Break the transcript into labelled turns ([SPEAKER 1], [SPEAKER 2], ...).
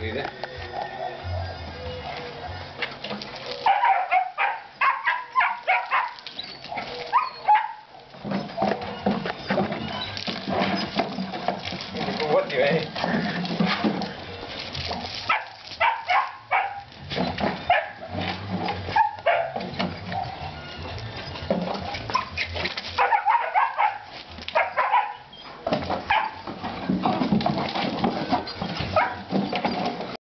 [SPEAKER 1] Đi đấy. What do you